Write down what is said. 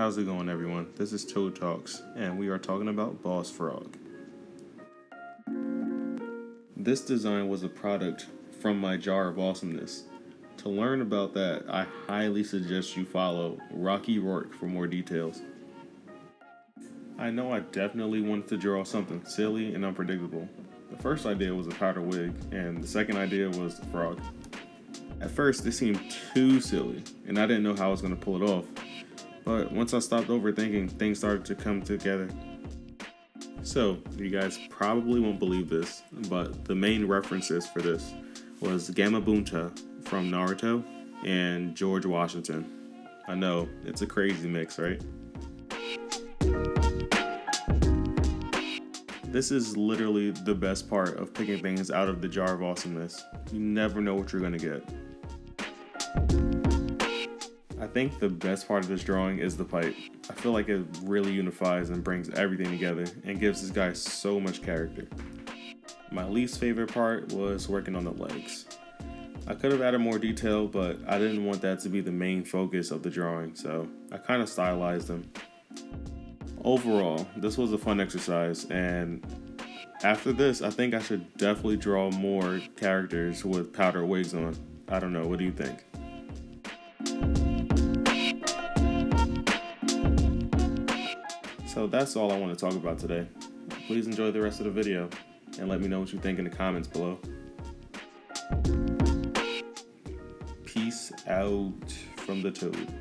How's it going, everyone? This is Toad Talks, and we are talking about Boss Frog. This design was a product from my jar of awesomeness. To learn about that, I highly suggest you follow Rocky Rourke for more details. I know I definitely wanted to draw something silly and unpredictable. The first idea was a powder wig, and the second idea was the frog. At first, it seemed too silly, and I didn't know how I was going to pull it off. But once I stopped overthinking, things started to come together. So, you guys probably won't believe this, but the main references for this was Gamabunta from Naruto and George Washington. I know, it's a crazy mix, right? This is literally the best part of picking things out of the jar of awesomeness. You never know what you're gonna get. I think the best part of this drawing is the pipe. I feel like it really unifies and brings everything together and gives this guy so much character. My least favorite part was working on the legs. I could have added more detail, but I didn't want that to be the main focus of the drawing, so I kind of stylized them. Overall, this was a fun exercise, and after this, I think I should definitely draw more characters with powder wigs on. I don't know, what do you think? So that's all I want to talk about today. Please enjoy the rest of the video and let me know what you think in the comments below. Peace out from the toad.